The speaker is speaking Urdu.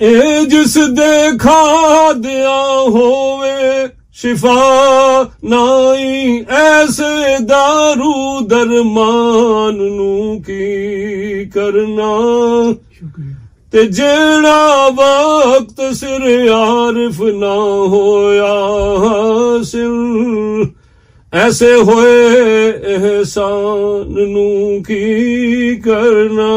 اے جس دیکھا دیا ہوئے شفا نائی، ایسے دارو درمان نو کی کرنا۔ تے جیڑا وقت سر عارف نہ ہویا حاصل، ایسے ہوئے احسان نو کی کرنا۔